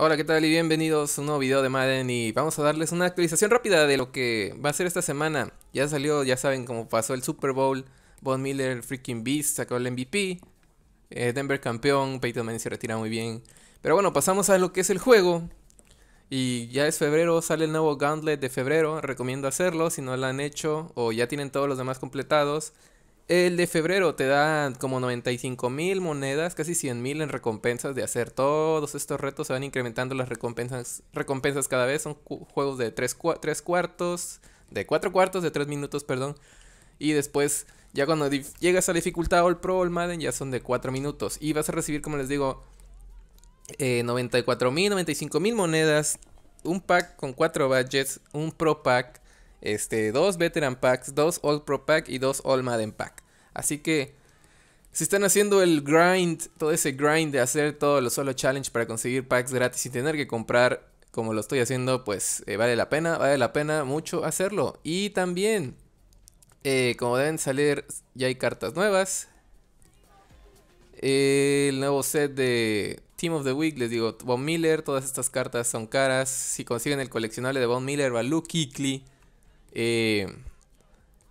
Hola, ¿qué tal? Y bienvenidos a un nuevo video de Madden y vamos a darles una actualización rápida de lo que va a ser esta semana. Ya salió, ya saben cómo pasó el Super Bowl, Von Miller, freaking Beast, sacó el MVP, eh, Denver campeón, Peyton Manning se retira muy bien. Pero bueno, pasamos a lo que es el juego. Y ya es febrero, sale el nuevo Gauntlet de febrero, recomiendo hacerlo si no lo han hecho o ya tienen todos los demás completados. El de febrero te da como 95 mil monedas, casi 100 mil en recompensas de hacer todos estos retos. Se van incrementando las recompensas, recompensas cada vez. Son juegos de 3, cuartos, de 4 cuartos, de 3 minutos, perdón. Y después, ya cuando llegas a la dificultad All Pro, All Madden, ya son de 4 minutos. Y vas a recibir, como les digo, eh, 94 mil, 95 mil monedas. Un pack con 4 badges, un Pro Pack este, dos Veteran Packs, dos All Pro Pack y dos All Madden Pack. Así que si están haciendo el grind, todo ese grind de hacer todos los solo challenge para conseguir packs gratis sin tener que comprar como lo estoy haciendo, pues eh, vale la pena, vale la pena mucho hacerlo. Y también, eh, como deben salir, ya hay cartas nuevas. el nuevo set de Team of the Week, les digo, Von Miller, todas estas cartas son caras. Si consiguen el coleccionable de Von Miller, Baloo Kikli eh,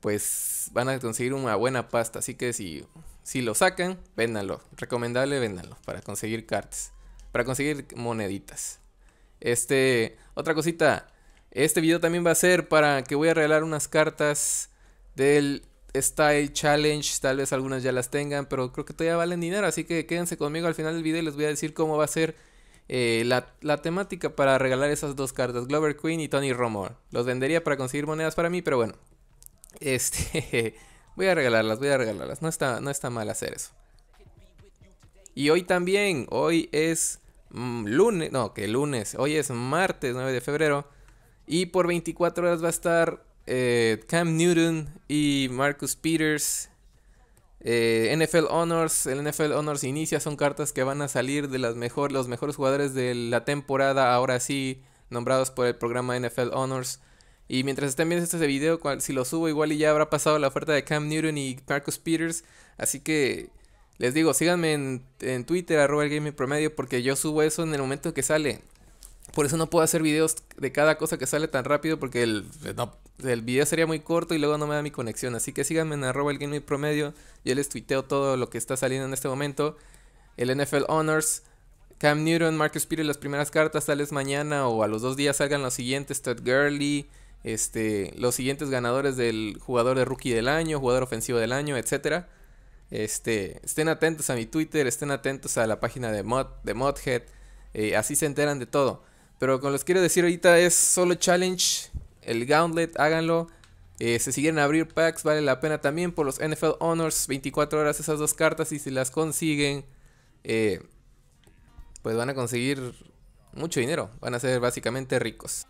pues van a conseguir una buena pasta. Así que si, si lo sacan, véndanlo. Recomendable, véndanlo para conseguir cartas. Para conseguir moneditas. Este, otra cosita. Este video también va a ser para que voy a regalar unas cartas del Style Challenge. Tal vez algunas ya las tengan, pero creo que todavía valen dinero. Así que quédense conmigo al final del video y les voy a decir cómo va a ser eh, la, temática para regalar esas dos cartas, Glover Queen y Tony Romo. Los vendería para conseguir monedas para mí, pero bueno. Este, voy a regalarlas, voy a regalarlas. No está, no está mal hacer eso. Y hoy también, hoy es mm, lunes, no, que lunes, hoy es martes 9 de febrero. Y por 24 horas va a estar eh, Cam Newton y Marcus Peters eh, NFL Honors, el NFL Honors inicia, son cartas que van a salir de los mejores jugadores de la temporada, ahora sí, nombrados por el programa NFL Honors. Y mientras estén viendo este video, si lo subo igual y ya habrá pasado la oferta de Cam Newton y Marcus Peters. Así que les digo, síganme en, en Twitter, arroba el gaming promedio, porque yo subo eso en el momento que sale. Por eso no puedo hacer videos de cada cosa que sale tan rápido porque el, video sería muy corto y luego no me da mi conexión. Así que síganme en arroba el gaming promedio. Yo les tuiteo todo lo que está saliendo en este momento. El NFL Honors, Cam Newton, Marcus Peters, las primeras cartas, tal vez mañana o a los dos días salgan los siguientes. Todd Gurley, este, los siguientes ganadores del jugador de rookie del año, jugador ofensivo del año, etcétera. Este, estén atentos a mi Twitter, estén atentos a la página de, Mod, de Modhead. Eh, así se enteran de todo. Pero con los quiero decir ahorita es solo challenge. El Gauntlet, háganlo. Eh, siguen a abrir packs, vale la pena también por los NFL Honors. 24 horas esas dos cartas y si las consiguen, eh, pues van a conseguir mucho dinero. Van a ser básicamente ricos.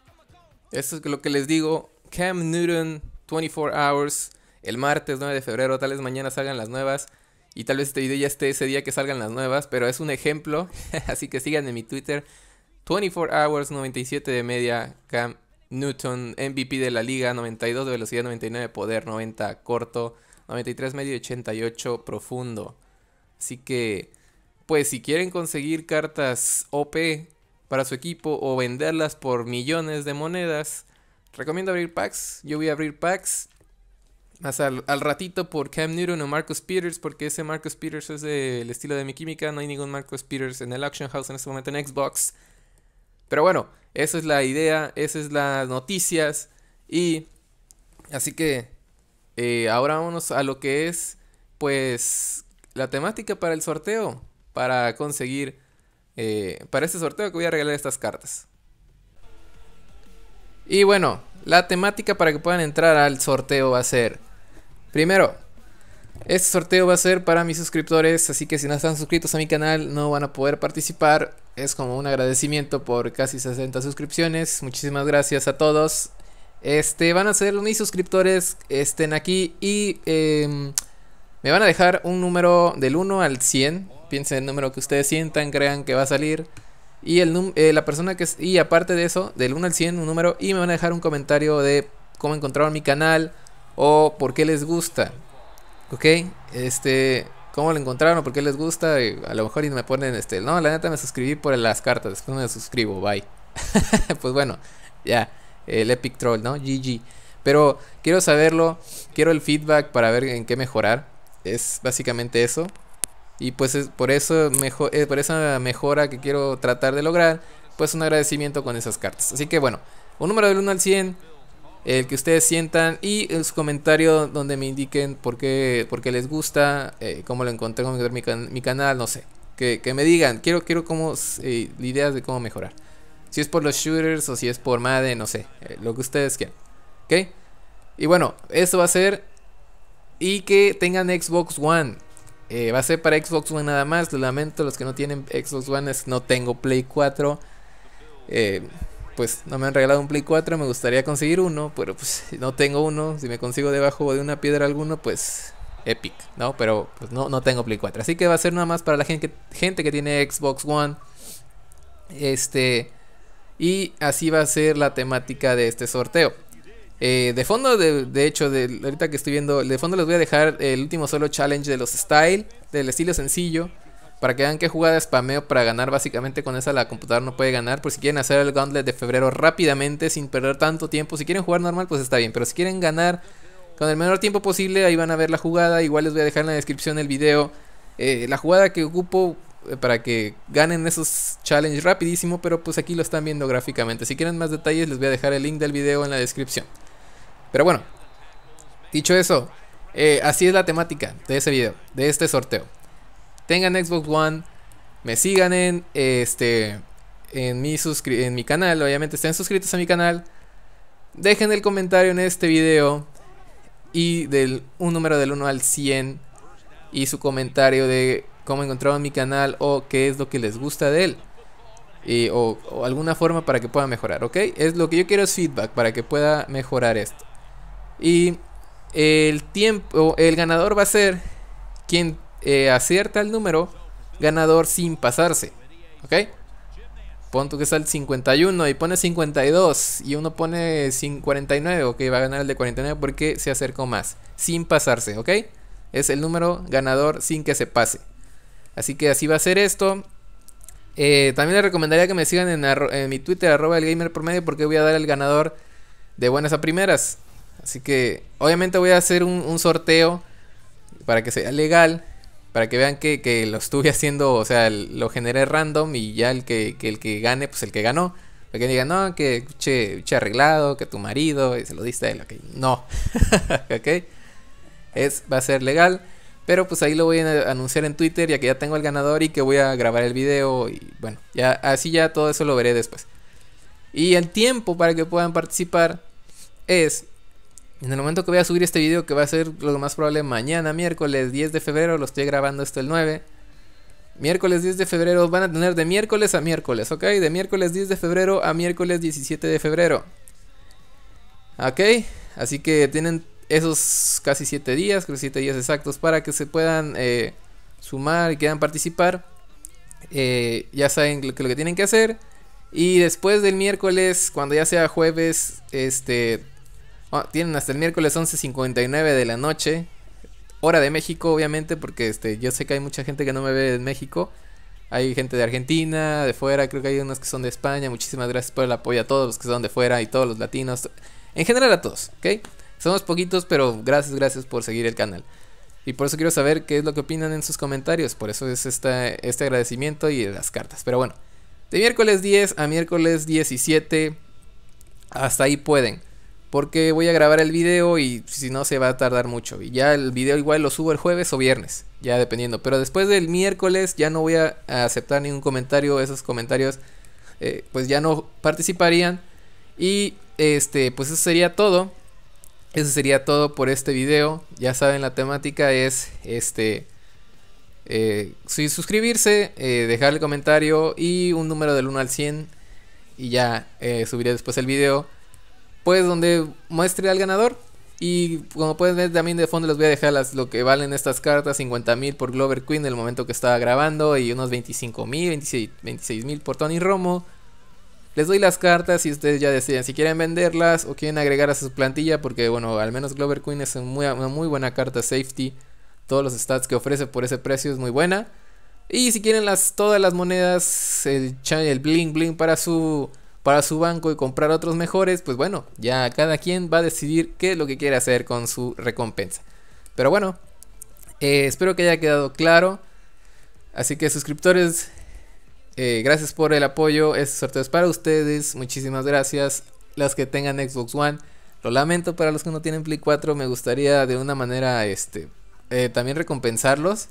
Esto es lo que les digo. Cam Newton, 24 hours. El martes 9 de febrero, tal vez mañana salgan las nuevas. Y tal vez este video ya esté ese día que salgan las nuevas. Pero es un ejemplo. Así que sigan en mi Twitter. 24 hours, 97 de media. Cam Newton, MVP de la liga, 92 de velocidad, 99 de poder, 90 corto, 93 medio y 88 profundo. Así que, pues si quieren conseguir cartas OP para su equipo o venderlas por millones de monedas, recomiendo abrir packs. Yo voy a abrir packs. Más al, ratito por Cam Newton o Marcus Peters, porque ese Marcus Peters es del estilo de mi química. No hay ningún Marcus Peters en el Auction House en este momento en Xbox. Pero bueno, esa es la idea, esas es las noticias. Y así que eh, ahora vámonos a lo que es, pues, la temática para el sorteo. Para conseguir, eh, para este sorteo que voy a regalar estas cartas. Y bueno, la temática para que puedan entrar al sorteo va a ser, primero, este sorteo va a ser para mis suscriptores, así que si no están suscritos a mi canal no van a poder participar. Es como un agradecimiento por casi 60 suscripciones. Muchísimas gracias a todos. Este, van a ser mis suscriptores, estén aquí y em, me van a dejar un número del 1 al 100. Piensen el número que ustedes sientan, crean que va a salir. Y el eh, la persona que y aparte de eso, del 1 al 100 un número y me van a dejar un comentario de cómo encontraron mi canal o por qué les gusta. Ok, este, cómo lo encontraron, por qué les gusta. a lo mejor y me ponen, este, no, la neta me suscribí por las cartas, después me suscribo, bye. pues bueno, ya, el Epic Troll, ¿no? GG. Pero quiero saberlo, quiero el feedback para ver en qué mejorar. Es básicamente eso. Y pues es por eso mejor, eh, por esa mejora que quiero tratar de lograr, pues un agradecimiento con esas cartas. Así que bueno, un número del 1 al 100, el que ustedes sientan y su comentario donde me indiquen por qué, por qué les gusta, eh, cómo lo encontré con mi, mi, canal, no sé. Que, me digan, quiero, quiero como eh, ideas de cómo mejorar. Si es por los shooters o si es por Madden, no sé, lo que ustedes quieran. ¿Ok? Y bueno, eso va a ser. Y que tengan Xbox One. Eh, va a ser para Xbox One nada más. Lo lamento, los que no tienen Xbox One es no tengo Play 4. Eh, pues no me han regalado un Play 4. Me gustaría conseguir uno. Pero pues no tengo uno. Si me consigo debajo de una piedra alguno, pues Epic, ¿no? Pero pues no, no tengo Play 4. Así que va a ser nada más para la gente, gente que tiene Xbox One. Este. Y así va a ser la temática de este sorteo. Eh, de fondo, de, hecho, de, ahorita que estoy viendo, de fondo les voy a dejar el último solo challenge de los style, del estilo sencillo, para que vean qué jugada spameo para ganar. Básicamente con esa la computadora no puede ganar. Por si quieren hacer el gauntlet de febrero rápidamente, sin perder tanto tiempo. Si quieren jugar normal, pues está bien. Pero si quieren ganar con el menor tiempo posible, ahí van a ver la jugada. Igual les voy a dejar en la descripción el video. Eh, la jugada que ocupo eh, para que ganen esos challenges rapidísimo, pero pues aquí lo están viendo gráficamente. Si quieren más detalles les voy a dejar el link del video en la descripción. Pero bueno, dicho eso, eh, así es la temática de ese video, de este sorteo. Tengan Xbox One, me sigan en este en mi, en mi canal, obviamente estén suscritos a mi canal. Dejen el comentario en este video y del un número del 1 al 100 y su comentario de cómo encontraron mi canal o qué es lo que les gusta de él. o, o, alguna forma para que pueda mejorar, ¿ok? Es lo que yo quiero es feedback para que pueda mejorar esto. Y el tiempo, el ganador va a ser quien eh, acierta el número ganador sin pasarse. ¿Ok? Pon tú que el 51 y pone 52 y uno pone 49, ok, va a ganar el de 49 porque se acercó más, sin pasarse, ok. Es el número ganador sin que se pase. Así que así va a ser esto. Eh, también les recomendaría que me sigan en, en mi Twitter, arroba el gamer promedio, porque voy a dar el ganador de buenas a primeras. Así que obviamente voy a hacer un, sorteo para que sea legal. Para que vean que, lo estuve haciendo, o sea, lo generé random y ya el que, el que gane, pues el que ganó. Para que digan, no, que che, arreglado, que tu marido, y se lo diste a él, ok. No, ok. Es, va a ser legal. Pero pues ahí lo voy a anunciar en Twitter ya que ya tengo el ganador y que voy a grabar el video. Y bueno, ya así ya todo eso lo veré después. Y el tiempo para que puedan participar es en el momento que voy a subir este video, que va a ser lo más probable mañana, miércoles 10 de febrero, lo estoy grabando esto el 9. Miércoles 10 de febrero van a tener de miércoles a miércoles, ¿ok? De miércoles 10 de febrero a miércoles 17 de febrero. ¿Ok? Así que tienen esos casi 7 días, creo 7 días exactos, para que se puedan eh, sumar y quieran participar. Eh, ya saben lo que, lo que tienen que hacer. Y después del miércoles, cuando ya sea jueves, este Ah, tienen hasta el miércoles 11.59 de la noche. Hora de México, obviamente, porque este, yo sé que hay mucha gente que no me ve en México. Hay gente de Argentina, de fuera, creo que hay unos que son de España. Muchísimas gracias por el apoyo a todos los que son de fuera y todos los latinos. En general a todos, ¿ok? Somos poquitos, pero gracias, gracias por seguir el canal. Y por eso quiero saber qué es lo que opinan en sus comentarios. Por eso es este, este agradecimiento y las cartas. Pero bueno, de miércoles 10 a miércoles 17, hasta ahí pueden. Porque voy a grabar el video y si no se va a tardar mucho. Y ya el video igual lo subo el jueves o viernes, ya dependiendo. Pero después del miércoles ya no voy a aceptar ningún comentario. Esos comentarios eh, pues ya no participarían. Y este, pues eso sería todo. Eso sería todo por este video. Ya saben, la temática es este. Eh, suscribirse, eh, dejar el comentario y un número del 1 al 100. Y ya eh, subiré después el video pues donde muestre al ganador. Y como pueden ver también de fondo les voy a dejar las, lo que valen estas cartas, 50 mil por Glover Queen en el momento que estaba grabando y unos 25 mil, 26 mil por Tony Romo. Les doy las cartas y ustedes ya deciden si quieren venderlas o quieren agregar a su plantilla porque bueno, al menos Glover Queen es una muy, buena carta safety todos los stats que ofrece por ese precio es muy buena. Y si quieren las, todas las monedas, el, el bling bling para su, para su banco y comprar otros mejores, pues bueno, ya cada quien va a decidir qué es lo que quiere hacer con su recompensa. Pero bueno, eh, espero que haya quedado claro. Así que suscriptores, eh, gracias por el apoyo. Este sorteo es para ustedes. Muchísimas gracias. Las que tengan Xbox One. Lo lamento para los que no tienen Play 4. Me gustaría de una manera este, eh, también recompensarlos.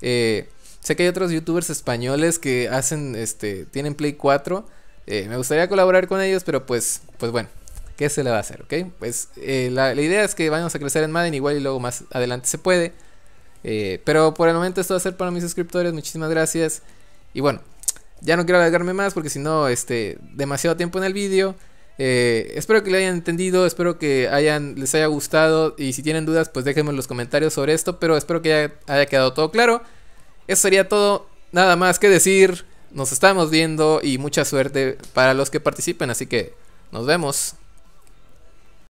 Sé que hay otros youtubers españoles que hacen, este, tienen Play 4. Eh, me gustaría colaborar con ellos, pero pues, pues bueno, ¿qué se le va a hacer? ¿Ok? Pues la, idea es que vayamos a crecer en Madden igual y luego más adelante se puede. pero por el momento esto va a ser para mis suscriptores. Muchísimas gracias. Y bueno, ya no quiero alargarme más porque si no, este, demasiado tiempo en el vídeo. Eh, espero que lo hayan entendido, espero que hayan, les haya gustado y si tienen dudas pues déjenme en los comentarios sobre esto, pero espero que haya quedado todo claro. Eso sería todo, nada más que decir, nos estamos viendo y mucha suerte para los que participen, así que nos vemos.